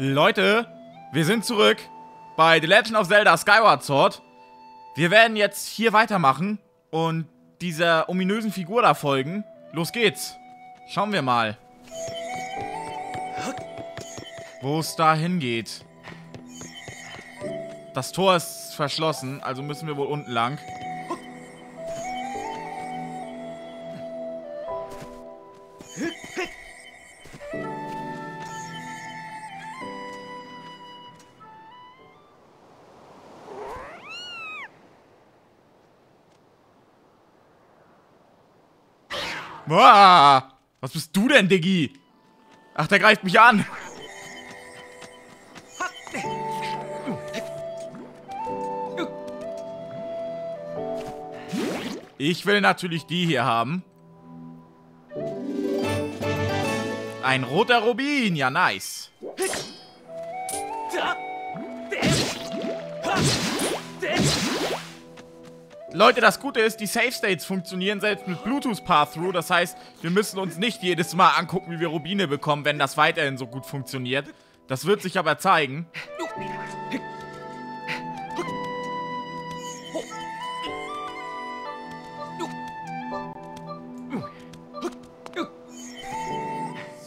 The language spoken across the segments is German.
Leute, wir sind zurück bei The Legend of Zelda Skyward Sword. Wir werden jetzt hier weitermachen und dieser ominösen Figur da folgen. Los geht's. Schauen wir mal. Wo es da hingeht. Das Tor ist verschlossen, also müssen wir wohl unten lang. Was bist du denn, Diggi? Ach, der greift mich an. Ich will natürlich die hier haben. Ein roter Rubin, ja nice. Leute, das Gute ist, die Safe States funktionieren selbst mit Bluetooth Path-Through. Das heißt, wir müssen uns nicht jedes Mal angucken, wie wir Rubine bekommen, wenn das weiterhin so gut funktioniert. Das wird sich aber zeigen.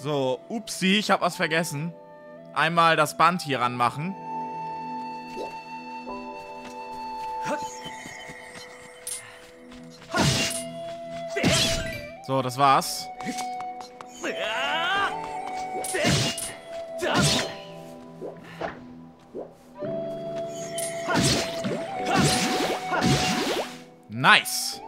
So, upsi, ich habe was vergessen. Einmal das Band hier ranmachen. So, das war's. Nice.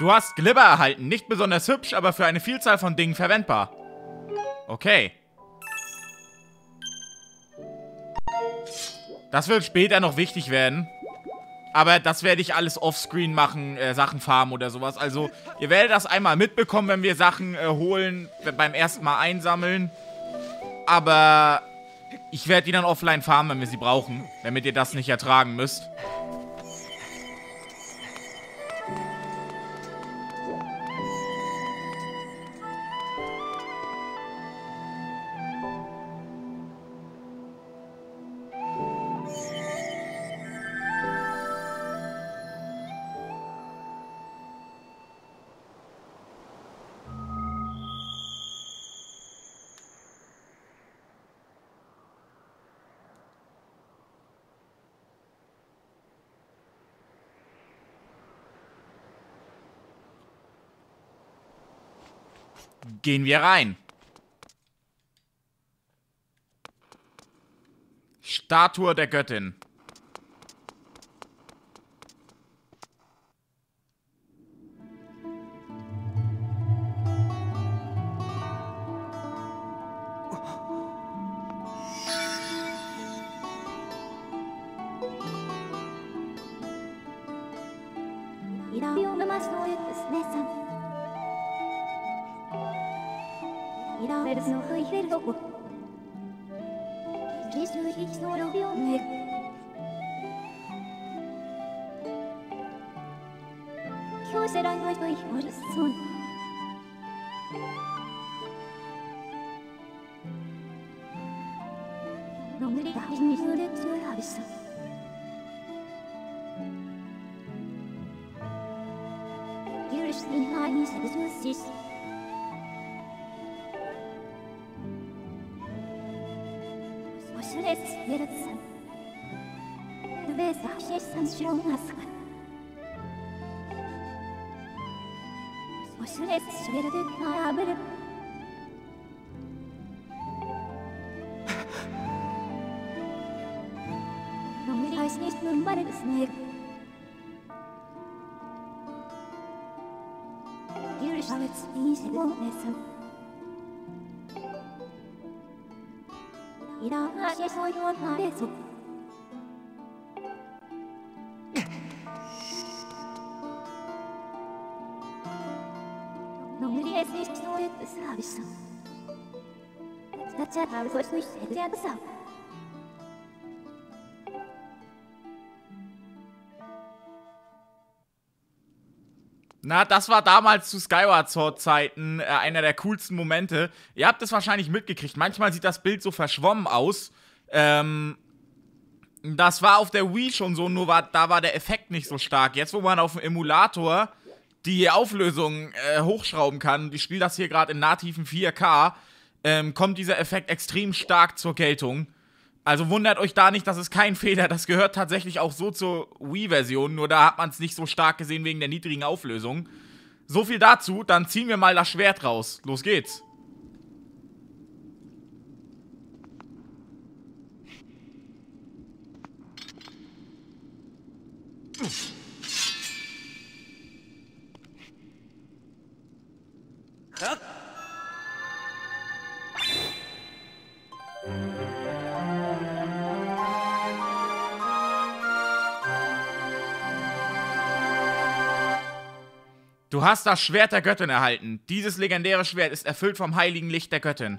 Du hast Glibber erhalten. Nicht besonders hübsch, aber für eine Vielzahl von Dingen verwendbar. Okay. Das wird später noch wichtig werden. Aber das werde ich alles offscreen machen, äh, Sachen farmen oder sowas. Also, ihr werdet das einmal mitbekommen, wenn wir Sachen äh, holen, beim ersten Mal einsammeln. Aber ich werde die dann offline farmen, wenn wir sie brauchen, damit ihr das nicht ertragen müsst. Gehen wir rein. Statue der Göttin. behind the bushes. Oshirets Yeltsin. The best Hashisan Shironaska. Oshirets Yeltsin Mabel. Nomilize Number Snake. Schweiz diese Messe. Iranashi soyonare so. Nomuri es nicht nur des Habis. Das hat er also nicht erlernt. Na, das war damals zu Skyward Sword Zeiten äh, einer der coolsten Momente. Ihr habt es wahrscheinlich mitgekriegt. Manchmal sieht das Bild so verschwommen aus. Ähm, das war auf der Wii schon so, nur war, da war der Effekt nicht so stark. Jetzt, wo man auf dem Emulator die Auflösung äh, hochschrauben kann, ich spiele das hier gerade in nativen 4K, ähm, kommt dieser Effekt extrem stark zur Geltung. Also wundert euch da nicht, das ist kein Fehler. Das gehört tatsächlich auch so zur Wii-Version, nur da hat man es nicht so stark gesehen wegen der niedrigen Auflösung. So viel dazu, dann ziehen wir mal das Schwert raus. Los geht's. Du hast das Schwert der Göttin erhalten. Dieses legendäre Schwert ist erfüllt vom heiligen Licht der Göttin.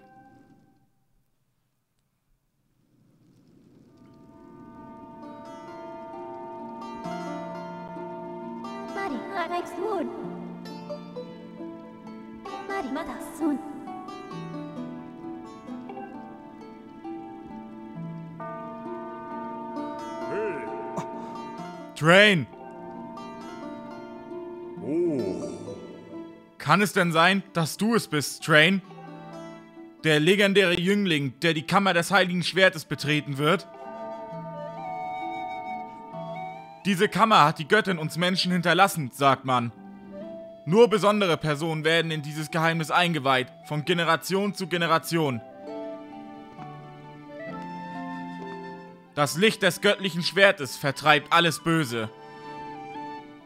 Train! Kann es denn sein, dass du es bist, Train? Der legendäre Jüngling, der die Kammer des Heiligen Schwertes betreten wird? Diese Kammer hat die Göttin uns Menschen hinterlassen, sagt man. Nur besondere Personen werden in dieses Geheimnis eingeweiht, von Generation zu Generation. Das Licht des göttlichen Schwertes vertreibt alles Böse.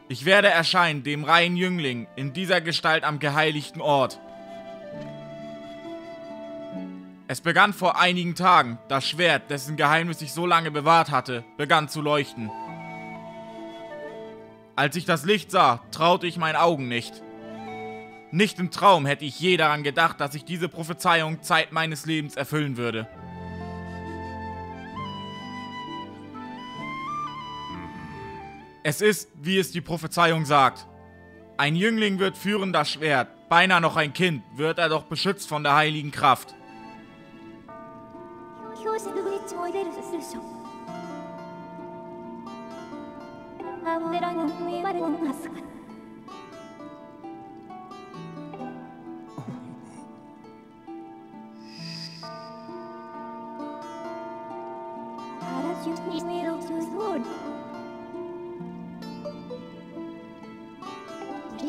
Ich werde erscheinen, dem reinen Jüngling, in dieser Gestalt am geheiligten Ort. Es begann vor einigen Tagen. Das Schwert, dessen Geheimnis ich so lange bewahrt hatte, begann zu leuchten. Als ich das Licht sah, traute ich meinen Augen nicht. Nicht im Traum hätte ich je daran gedacht, dass ich diese Prophezeiung Zeit meines Lebens erfüllen würde. Es ist, wie es die Prophezeiung sagt. Ein Jüngling wird führen das Schwert, beinahe noch ein Kind, wird er doch beschützt von der heiligen Kraft.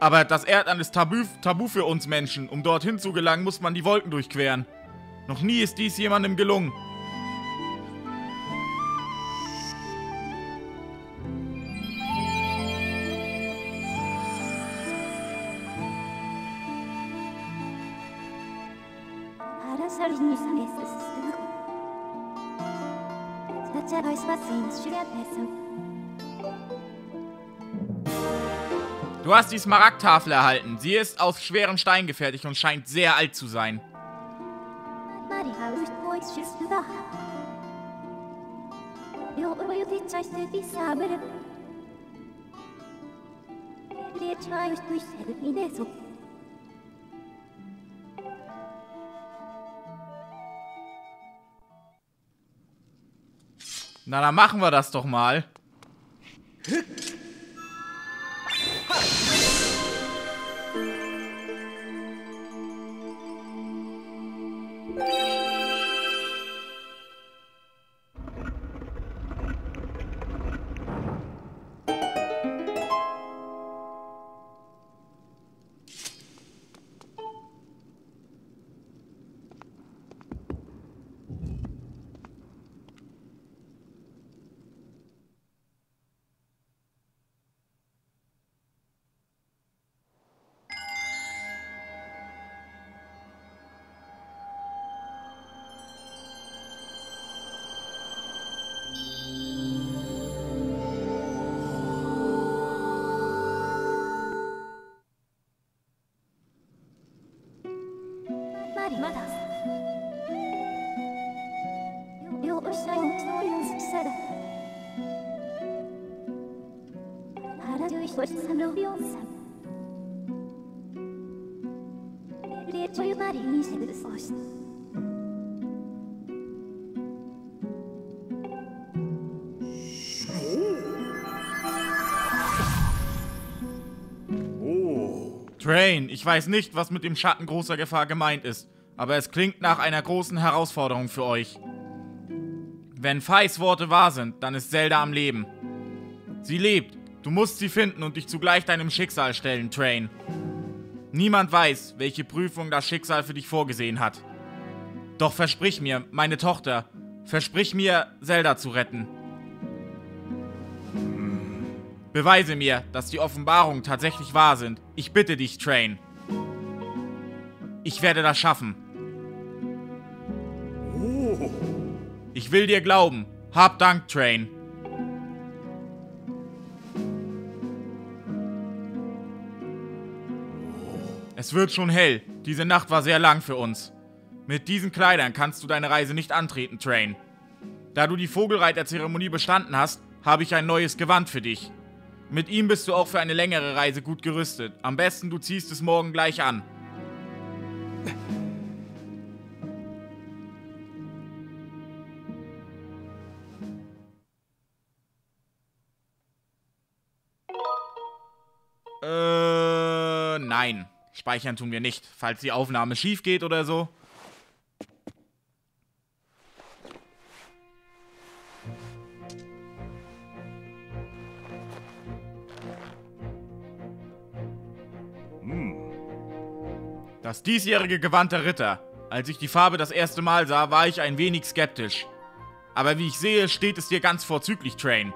Aber das Erdland ist tabu, tabu für uns Menschen. Um dorthin zu gelangen, muss man die Wolken durchqueren. Noch nie ist dies jemandem gelungen. Du hast die Smaragdtafel erhalten. Sie ist aus schwerem Stein gefertigt und scheint sehr alt zu sein. Na, dann machen wir das doch mal. Train, ich weiß nicht, was mit dem Schatten großer Gefahr gemeint ist, aber es klingt nach einer großen Herausforderung für euch. Wenn Feis Worte wahr sind, dann ist Zelda am Leben. Sie lebt. Du musst sie finden und dich zugleich deinem Schicksal stellen, Train. Niemand weiß, welche Prüfung das Schicksal für dich vorgesehen hat. Doch versprich mir, meine Tochter, versprich mir, Zelda zu retten. Beweise mir, dass die Offenbarungen tatsächlich wahr sind. Ich bitte dich, Train. Ich werde das schaffen. Ich will dir glauben. Hab Dank, Train. Es wird schon hell. Diese Nacht war sehr lang für uns. Mit diesen Kleidern kannst du deine Reise nicht antreten, Train. Da du die Vogelreiterzeremonie bestanden hast, habe ich ein neues Gewand für dich. Mit ihm bist du auch für eine längere Reise gut gerüstet. Am besten du ziehst es morgen gleich an. Äh, nein. Speichern tun wir nicht, falls die Aufnahme schief geht oder so. Das diesjährige Gewand der Ritter. Als ich die Farbe das erste Mal sah, war ich ein wenig skeptisch. Aber wie ich sehe, steht es dir ganz vorzüglich, Train.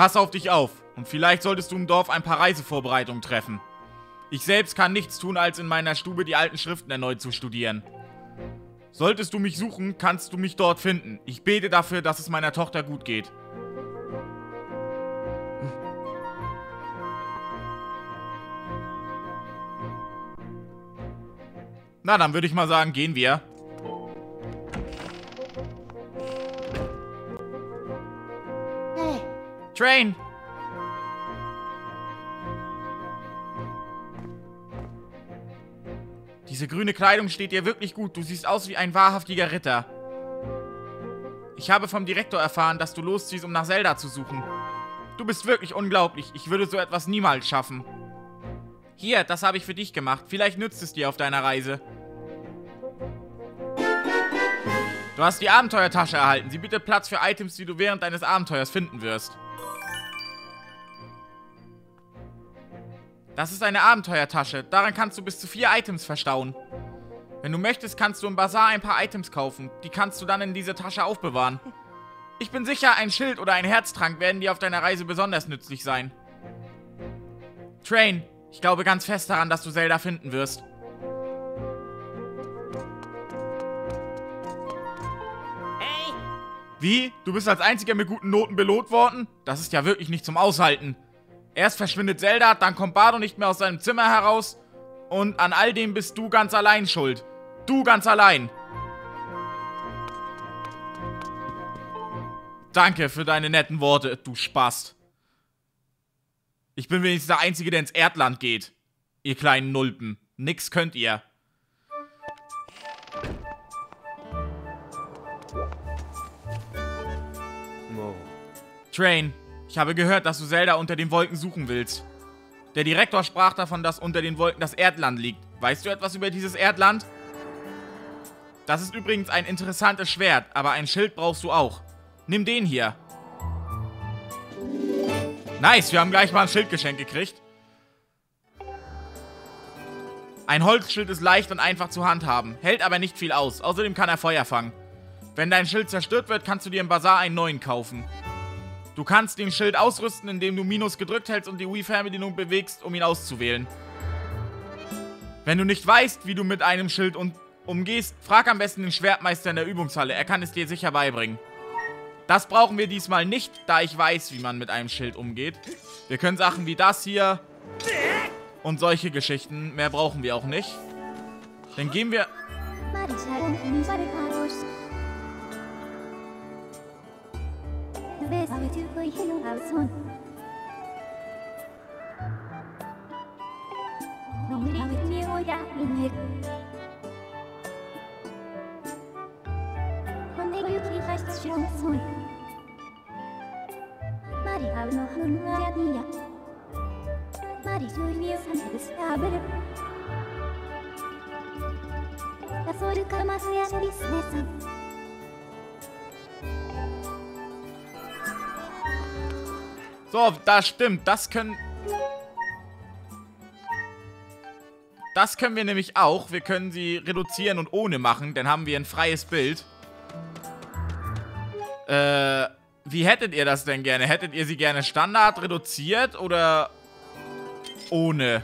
Pass auf dich auf und vielleicht solltest du im Dorf ein paar Reisevorbereitungen treffen. Ich selbst kann nichts tun, als in meiner Stube die alten Schriften erneut zu studieren. Solltest du mich suchen, kannst du mich dort finden. Ich bete dafür, dass es meiner Tochter gut geht. Na, dann würde ich mal sagen, gehen wir. Train! Diese grüne Kleidung steht dir wirklich gut. Du siehst aus wie ein wahrhaftiger Ritter. Ich habe vom Direktor erfahren, dass du losziehst, um nach Zelda zu suchen. Du bist wirklich unglaublich. Ich würde so etwas niemals schaffen. Hier, das habe ich für dich gemacht. Vielleicht nützt es dir auf deiner Reise. Du hast die Abenteuertasche erhalten. Sie bietet Platz für Items, die du während deines Abenteuers finden wirst. Das ist eine Abenteuertasche. Darin kannst du bis zu vier Items verstauen. Wenn du möchtest, kannst du im Bazar ein paar Items kaufen. Die kannst du dann in diese Tasche aufbewahren. Ich bin sicher, ein Schild oder ein Herztrank werden dir auf deiner Reise besonders nützlich sein. Train, ich glaube ganz fest daran, dass du Zelda finden wirst. Hey! Wie? Du bist als einziger mit guten Noten belohnt worden? Das ist ja wirklich nicht zum Aushalten. Erst verschwindet Zelda, dann kommt Bardo nicht mehr aus seinem Zimmer heraus und an all dem bist du ganz allein schuld. Du ganz allein. Danke für deine netten Worte, du Spast. Ich bin wenigstens der Einzige, der ins Erdland geht. Ihr kleinen Nulpen. Nix könnt ihr. Train, ich habe gehört, dass du Zelda unter den Wolken suchen willst. Der Direktor sprach davon, dass unter den Wolken das Erdland liegt. Weißt du etwas über dieses Erdland? Das ist übrigens ein interessantes Schwert, aber ein Schild brauchst du auch. Nimm den hier. Nice, wir haben gleich mal ein Schildgeschenk gekriegt. Ein Holzschild ist leicht und einfach zu handhaben, hält aber nicht viel aus. Außerdem kann er Feuer fangen. Wenn dein Schild zerstört wird, kannst du dir im Bazar einen neuen kaufen. Du kannst den Schild ausrüsten, indem du Minus gedrückt hältst und die Wii-Fernbedienung bewegst, um ihn auszuwählen. Wenn du nicht weißt, wie du mit einem Schild umgehst, frag am besten den Schwertmeister in der Übungshalle. Er kann es dir sicher beibringen. Das brauchen wir diesmal nicht, da ich weiß, wie man mit einem Schild umgeht. Wir können Sachen wie das hier und solche Geschichten. Mehr brauchen wir auch nicht. Dann gehen wir... this out to play Halo House on. Only with me or that in it. Only you can have strong son. Mari have no home idea. Mari to you some discover. ガソルカマスやビスネ。So, das stimmt. Das können... Das können wir nämlich auch. Wir können sie reduzieren und ohne machen. Dann haben wir ein freies Bild. Äh, wie hättet ihr das denn gerne? Hättet ihr sie gerne Standard reduziert oder ohne?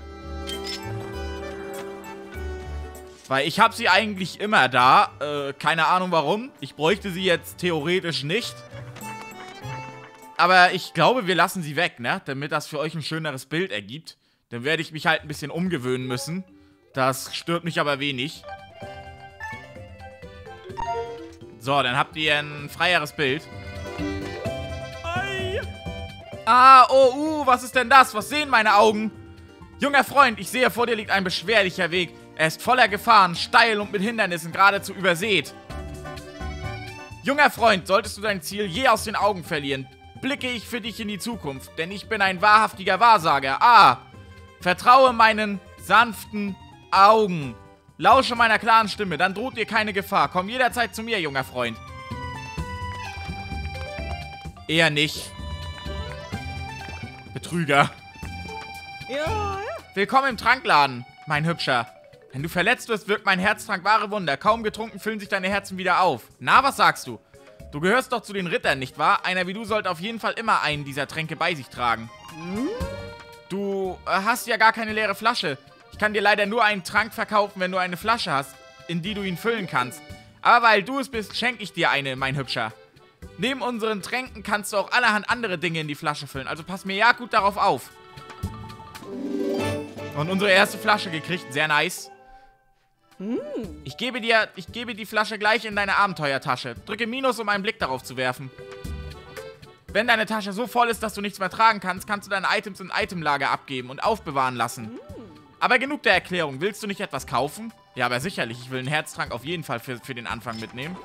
Weil ich habe sie eigentlich immer da. Äh, keine Ahnung warum. Ich bräuchte sie jetzt theoretisch nicht. Aber ich glaube, wir lassen sie weg, ne? Damit das für euch ein schöneres Bild ergibt. Dann werde ich mich halt ein bisschen umgewöhnen müssen. Das stört mich aber wenig. So, dann habt ihr ein freieres Bild. Ah, oh, uh, was ist denn das? Was sehen meine Augen? Junger Freund, ich sehe, vor dir liegt ein beschwerlicher Weg. Er ist voller Gefahren, steil und mit Hindernissen geradezu übersät. Junger Freund, solltest du dein Ziel je aus den Augen verlieren, blicke ich für dich in die Zukunft, denn ich bin ein wahrhaftiger Wahrsager. Ah, vertraue meinen sanften Augen. Lausche meiner klaren Stimme, dann droht dir keine Gefahr. Komm jederzeit zu mir, junger Freund. Eher nicht. Betrüger. Ja. Willkommen im Trankladen, mein Hübscher. Wenn du verletzt wirst, wirkt mein Herztrank wahre Wunder. Kaum getrunken füllen sich deine Herzen wieder auf. Na, was sagst du? Du gehörst doch zu den Rittern, nicht wahr? Einer wie du sollte auf jeden Fall immer einen dieser Tränke bei sich tragen. Du äh, hast ja gar keine leere Flasche. Ich kann dir leider nur einen Trank verkaufen, wenn du eine Flasche hast, in die du ihn füllen kannst. Aber weil du es bist, schenke ich dir eine, mein Hübscher. Neben unseren Tränken kannst du auch allerhand andere Dinge in die Flasche füllen. Also pass mir ja gut darauf auf. Und unsere erste Flasche gekriegt. Sehr nice. Ich gebe dir, ich gebe die Flasche gleich in deine Abenteuertasche. Drücke Minus, um einen Blick darauf zu werfen. Wenn deine Tasche so voll ist, dass du nichts mehr tragen kannst, kannst du deine Items in Itemlager abgeben und aufbewahren lassen. Aber genug der Erklärung. Willst du nicht etwas kaufen? Ja, aber sicherlich. Ich will einen Herztrank auf jeden Fall für, für den Anfang mitnehmen.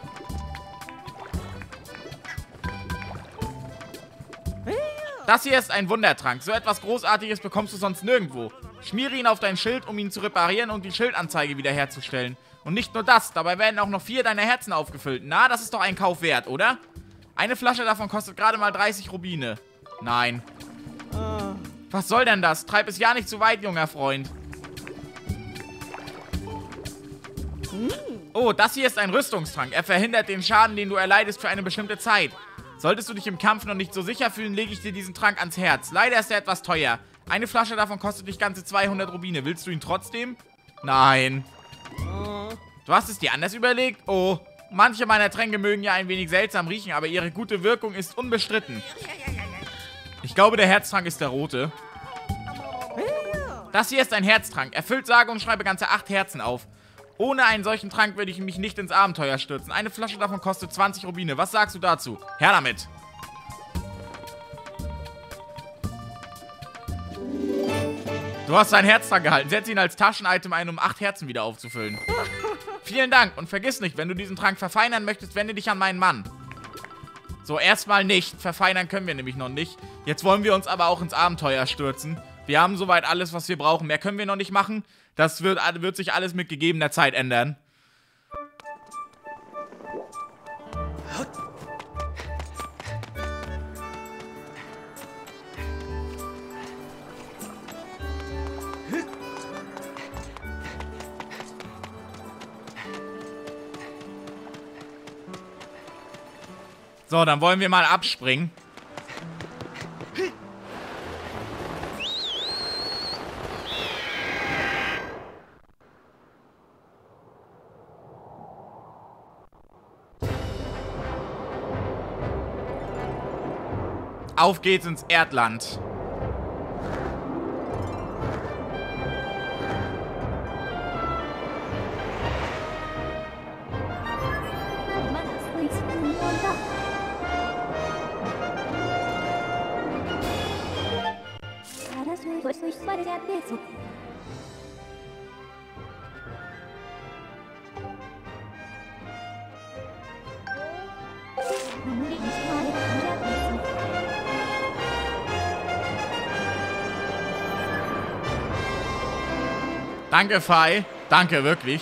Das hier ist ein Wundertrank. So etwas Großartiges bekommst du sonst nirgendwo. Schmiere ihn auf dein Schild, um ihn zu reparieren und die Schildanzeige wiederherzustellen. Und nicht nur das, dabei werden auch noch vier deiner Herzen aufgefüllt. Na, das ist doch ein Kauf wert, oder? Eine Flasche davon kostet gerade mal 30 Rubine. Nein. Was soll denn das? Treib es ja nicht zu weit, junger Freund. Oh, das hier ist ein Rüstungstrank. Er verhindert den Schaden, den du erleidest für eine bestimmte Zeit. Solltest du dich im Kampf noch nicht so sicher fühlen, lege ich dir diesen Trank ans Herz. Leider ist er etwas teuer. Eine Flasche davon kostet dich ganze 200 Rubine. Willst du ihn trotzdem? Nein. Du hast es dir anders überlegt? Oh, manche meiner Tränke mögen ja ein wenig seltsam riechen, aber ihre gute Wirkung ist unbestritten. Ich glaube, der Herztrank ist der rote. Das hier ist ein Herztrank. Erfüllt sage und schreibe ganze 8 Herzen auf. Ohne einen solchen Trank würde ich mich nicht ins Abenteuer stürzen. Eine Flasche davon kostet 20 Rubine. Was sagst du dazu? Her damit. Du hast dein Herz dran gehalten. Setz ihn als Taschenitem ein, um 8 Herzen wieder aufzufüllen. Vielen Dank. Und vergiss nicht, wenn du diesen Trank verfeinern möchtest, wende dich an meinen Mann. So, erstmal nicht. Verfeinern können wir nämlich noch nicht. Jetzt wollen wir uns aber auch ins Abenteuer stürzen. Wir haben soweit alles, was wir brauchen. Mehr können wir noch nicht machen. Das wird, wird sich alles mit gegebener Zeit ändern. So, dann wollen wir mal abspringen. Auf geht's ins Erdland. Durchfall der. Danke, Fai. Danke, wirklich.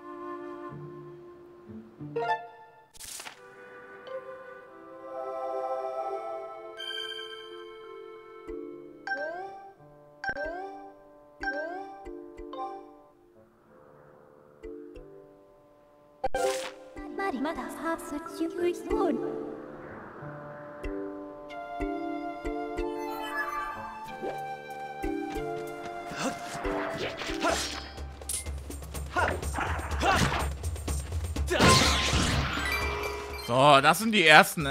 sind die ersten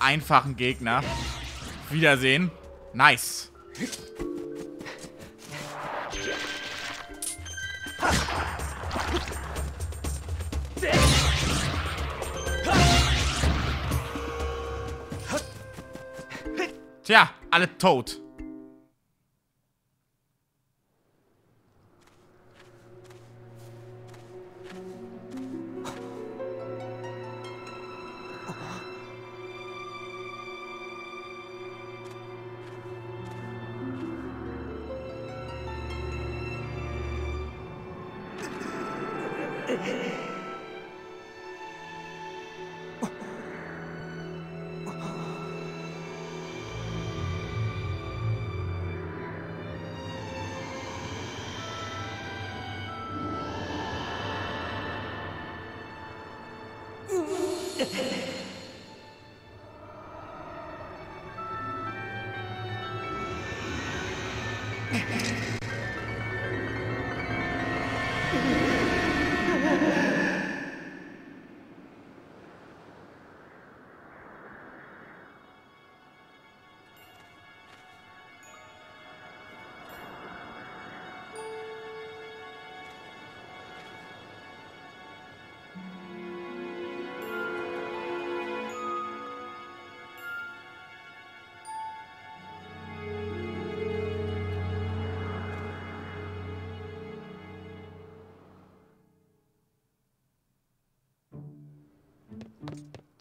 einfachen Gegner. Wiedersehen. Nice. Tja, alle tot.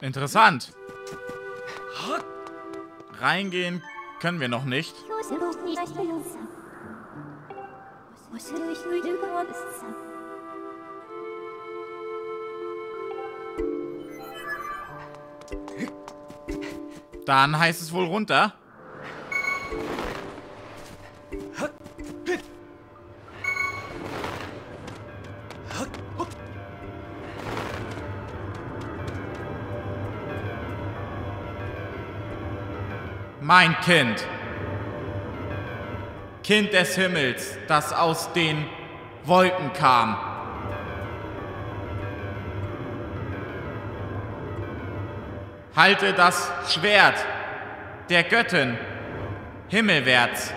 Interessant. Reingehen können wir noch nicht. Dann heißt es wohl runter. Mein Kind. Kind des Himmels, das aus den Wolken kam. Halte das Schwert der Göttin himmelwärts.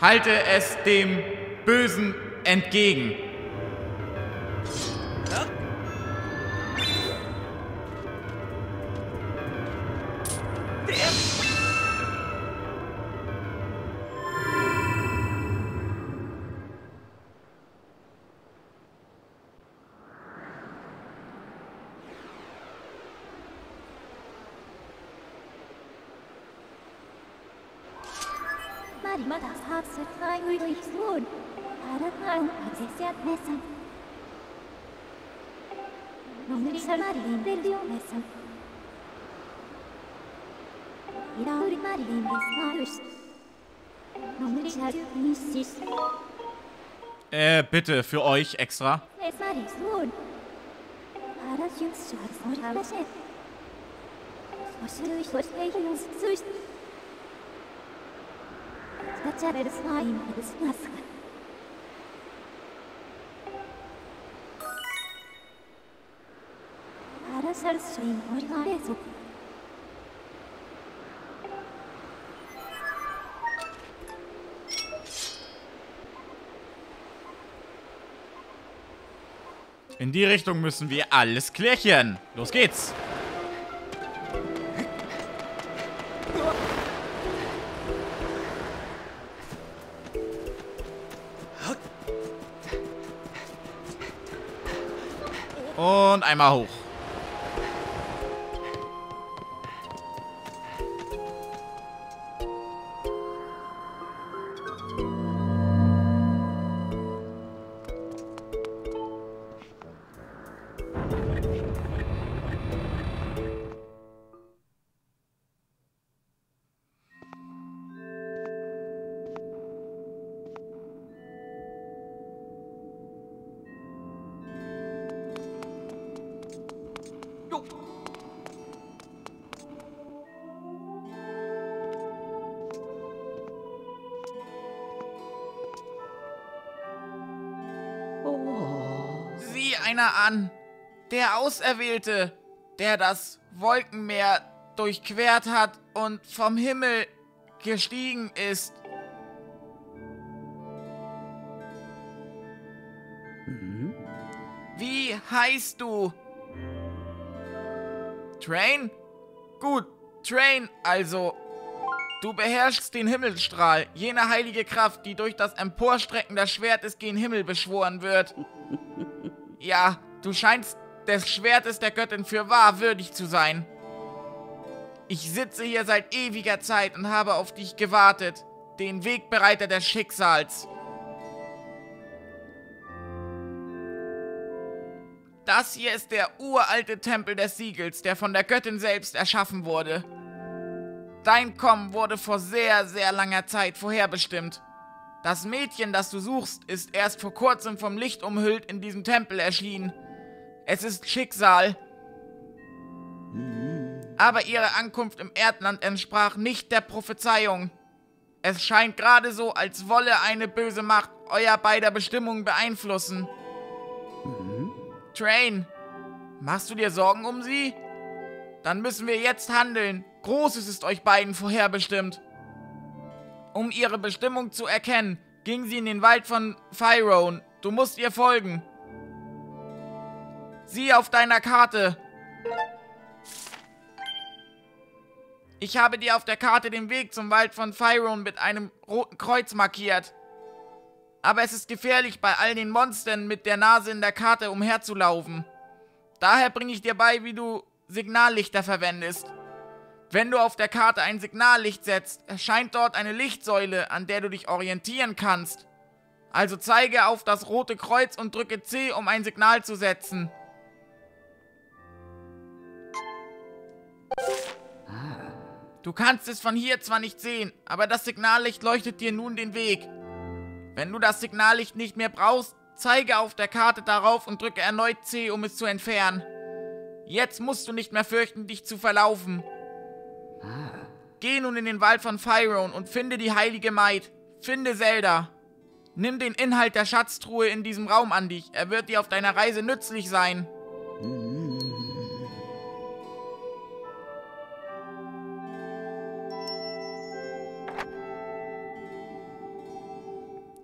Halte es dem Bösen entgegen. Bitte, für euch extra. In die Richtung müssen wir alles klärchen. Los geht's. Und einmal hoch. Einer an. Der Auserwählte, der das Wolkenmeer durchquert hat und vom Himmel gestiegen ist. Wie heißt du? Train? Gut, Train, also. Du beherrschst den Himmelstrahl, jene heilige Kraft, die durch das Emporstrecken des Schwertes gen Himmel beschworen wird. Ja, du scheinst des Schwertes der Göttin für wahr würdig zu sein. Ich sitze hier seit ewiger Zeit und habe auf dich gewartet, den Wegbereiter des Schicksals. Das hier ist der uralte Tempel des Siegels, der von der Göttin selbst erschaffen wurde. Dein Kommen wurde vor sehr, sehr langer Zeit vorherbestimmt. Das Mädchen, das du suchst, ist erst vor kurzem vom Licht umhüllt in diesem Tempel erschienen. Es ist Schicksal. Aber ihre Ankunft im Erdland entsprach nicht der Prophezeiung. Es scheint gerade so, als wolle eine böse Macht euer beider Bestimmungen beeinflussen. Train, machst du dir Sorgen um sie? Dann müssen wir jetzt handeln. Großes ist euch beiden vorherbestimmt. Um ihre Bestimmung zu erkennen, ging sie in den Wald von Phyrone. Du musst ihr folgen. Sieh auf deiner Karte. Ich habe dir auf der Karte den Weg zum Wald von Phyrone mit einem roten Kreuz markiert. Aber es ist gefährlich, bei all den Monstern mit der Nase in der Karte umherzulaufen. Daher bringe ich dir bei, wie du Signallichter verwendest. Wenn du auf der Karte ein Signallicht setzt, erscheint dort eine Lichtsäule, an der du dich orientieren kannst. Also zeige auf das rote Kreuz und drücke C, um ein Signal zu setzen. Du kannst es von hier zwar nicht sehen, aber das Signallicht leuchtet dir nun den Weg. Wenn du das Signallicht nicht mehr brauchst, zeige auf der Karte darauf und drücke erneut C, um es zu entfernen. Jetzt musst du nicht mehr fürchten, dich zu verlaufen. Geh nun in den Wald von Phyrone und finde die heilige Maid. Finde Zelda. Nimm den Inhalt der Schatztruhe in diesem Raum an dich. Er wird dir auf deiner Reise nützlich sein.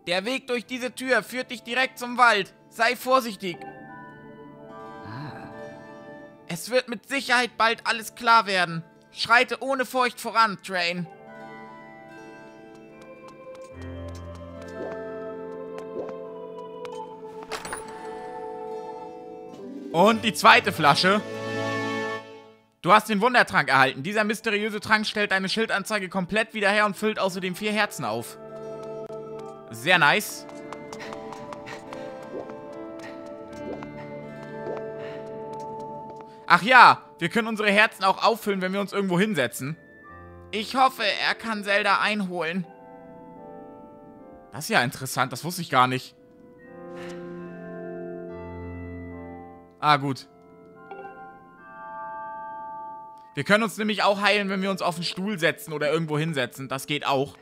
Der Weg durch diese Tür führt dich direkt zum Wald. Sei vorsichtig. Es wird mit Sicherheit bald alles klar werden. Schreite ohne Furcht voran, Train. Und die zweite Flasche. Du hast den Wundertrank erhalten. Dieser mysteriöse Trank stellt deine Schildanzeige komplett wieder her und füllt außerdem vier Herzen auf. Sehr nice. Ach ja, wir können unsere Herzen auch auffüllen, wenn wir uns irgendwo hinsetzen. Ich hoffe, er kann Zelda einholen. Das ist ja interessant, das wusste ich gar nicht. Ah, gut. Wir können uns nämlich auch heilen, wenn wir uns auf den Stuhl setzen oder irgendwo hinsetzen. Das geht auch.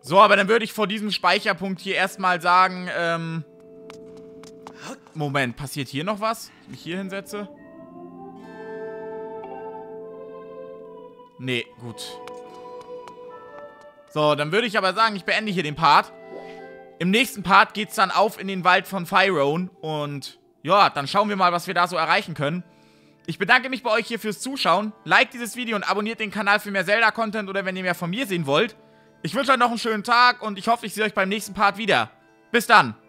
So, aber dann würde ich vor diesem Speicherpunkt hier erstmal sagen, ähm... Moment, passiert hier noch was? Ich mich hier hinsetze? Nee, gut. So, dann würde ich aber sagen, ich beende hier den Part. Im nächsten Part geht's dann auf in den Wald von Fyrone und ja, dann schauen wir mal, was wir da so erreichen können. Ich bedanke mich bei euch hier fürs Zuschauen. Like dieses Video und abonniert den Kanal für mehr Zelda-Content oder wenn ihr mehr von mir sehen wollt. Ich wünsche euch noch einen schönen Tag und ich hoffe, ich sehe euch beim nächsten Part wieder. Bis dann!